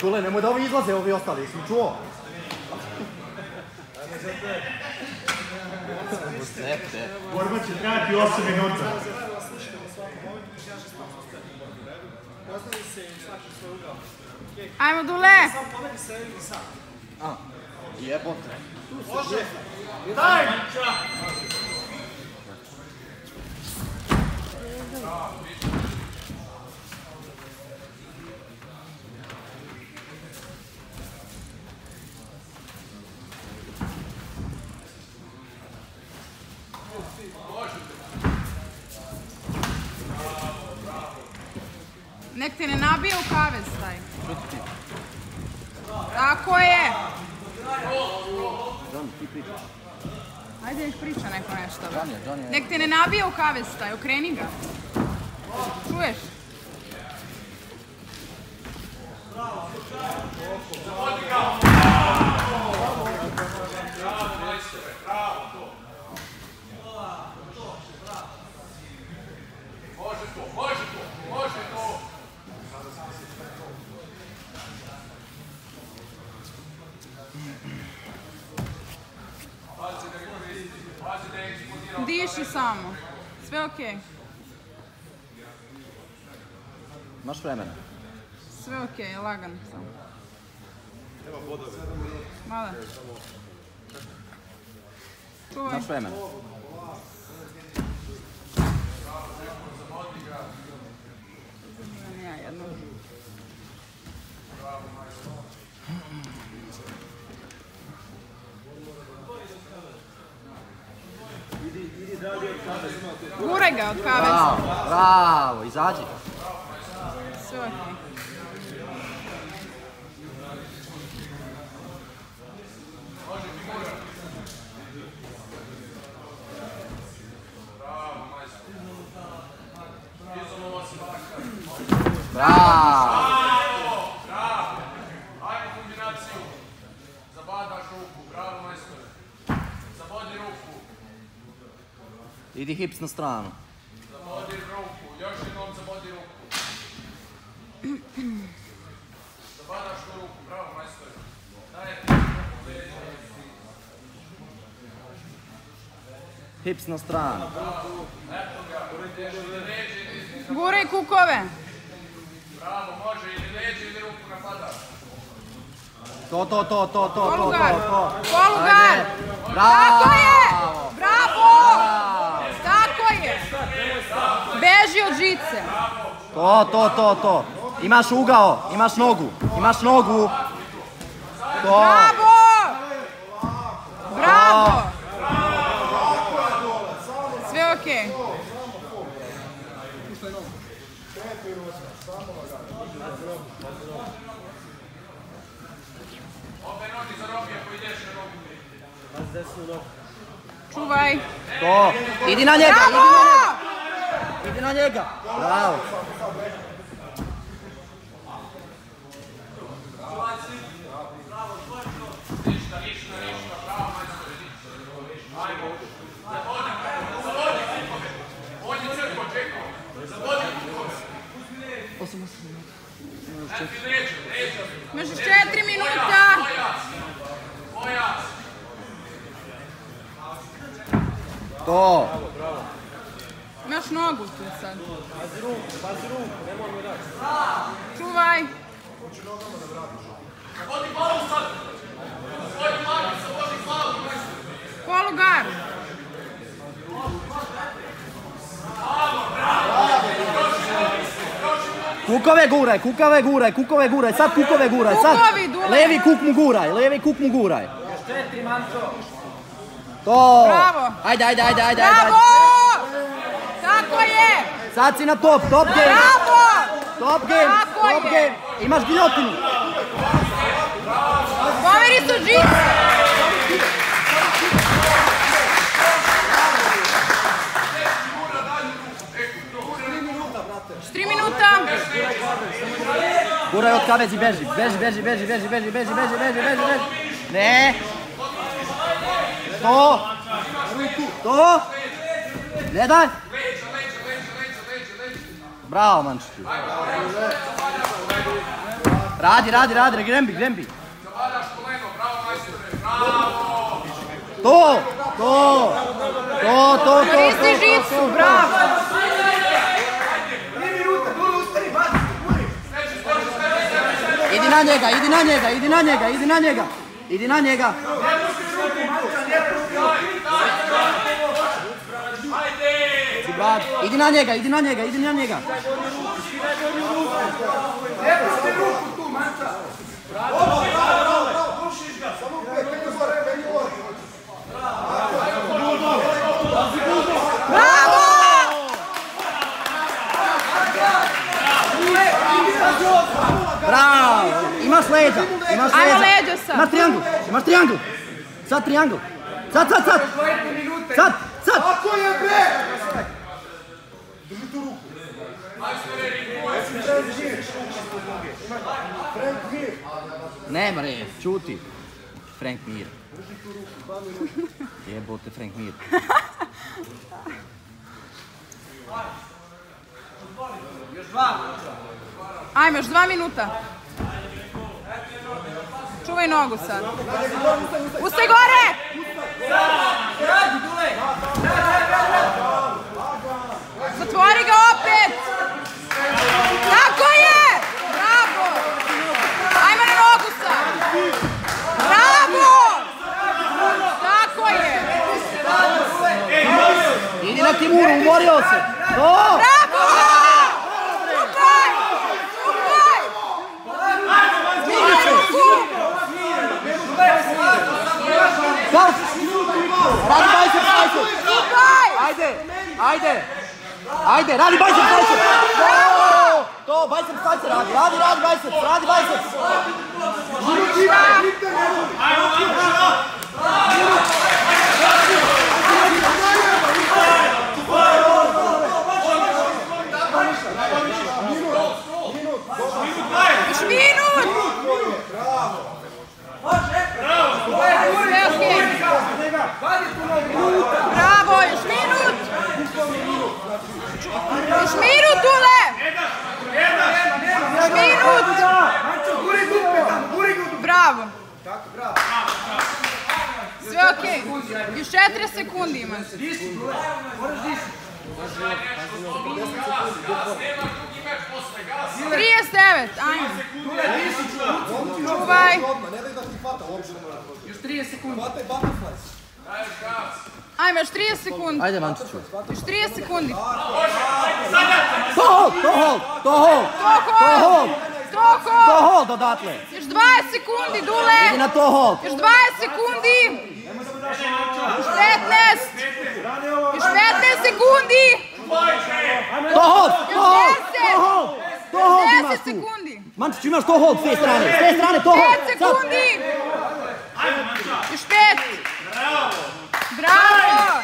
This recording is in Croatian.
Tule, nemoj da ovi izlaze, ovi ostali, jesi mi čuo? Borba će trajati 8 minuta. Ajmo Dule! Jebote. Nek te ne nabije u kavez taj. Tako je! Ti pričaš. Ajde nek priča neko nešto. Nek te ne nabije u kavez taj, okreni ga. Čuješ? piši samo. Sve okej. Okay. Imaš vremena? Sve okej, lagan sam. Evo bodove. Mala. Čuvaj. Imaš vremena? Ja jedno. Guraj ga od kaveza. Bravo, bravo, izađi. Sve okej. Bravo. Ajde kombinaciju. Zabadaš ruku, bravo majstore. Zabodi ruku, Idi hips na stranu. zabodi ruku, još jednom zabodi ruku. Zabadaš tu ruku, bravo majstore. Daje ti Hips na stranu. Guraj kukove. Bravo, može ili leđe ili ruku napadaš. To, to, to, to, to, to, Polugar. to, to. Polugar. Bravo. Tako je! To, to, to, to. Imaš ugao, imaš nogu, imaš nogu. To. Bravo! Bravo! Sve okej. Nogu. Čuvaj. To. Idi na njega, idi na Bravo! njega. Idi na njega. Bravo. Imaš još četiri minuta! To! Moraš nogu tu sad. Paz ruku, paz ruku, nemoj mi dati. Čuvaj. Hoću nogama da vratiš. Vodi glavu sad. Vodi glavu sad, vodi glavu. Polu gar! Kukove guraj, kukove guraj, kukove guraj, sad kukove guraj, sad. Levi kuk mu guraj, levi kuk mu guraj. Još četiri, manco. To. Bravo. Ajde, ajde, ajde, ajde. Bravo! Tako je! Sad si na top, top game. Bravo! Top game, Tako top je. game. Imaš giljotinu. Pomeri su žice! Tri minuta! Guraj od kavezi, beži, beži, beži, beži, beži, beži, beži, beži, beži, beži, beži. Ne. To. To. Gledaj. Bravo, mančki. Radi, radi, radi, grembi, grembi. To, to, to, to, to, to, to. bravo. Idi na njega, idi na njega, idi na njega, idi na njega. Idi na njega. Idi na njega, idi na njega, idi na njega. Bravo! Imaš leđa, imaš leđa. Ajmo leđa sad. Imaš triangl, imaš triangl. Sad triangl. Sad, sad, sad. Sad, sad. Ako je bre! Ne bre, čuti. Frank Mir. Jebote Frank Mir. Ajmo, još dva minuta. Čuvaj nogu sad. Ustaj gore! Zatvori ga opet! Tako je! Bravo! Ajmo na nogu sad! Bravo! Tako je! Timuru, umorio se. To! Radi bicep! Čupaj! Ajde, ajde! Ajde, radi bicep, bicep! To! To, bicep, bicep radi, radi, radi bicep, radi bicep! Još minut! Sve okej. Bravo, još minut! Još minut, Dule! Još minut! Bravo! Sve okej. Još 4 sekundi ima. Posle gasa. 39, ajmo. Čuvaj. Ajmo, još 30 sekundi. Ajde, Vančiću. Još 30 sekundi. To hold, to hold, to hold! To To hold! Koliko? To hold odatle. Još 20 sekundi, Dule. Idi na to hold. Još 20 sekundi. 15. Još 15 sekundi. To hold, to hold, to hold. To hold imaš tu. Mančić, imaš to hold s te strane. S te strane to hold. 5 sekundi. Još 5. Bravo. Bravo.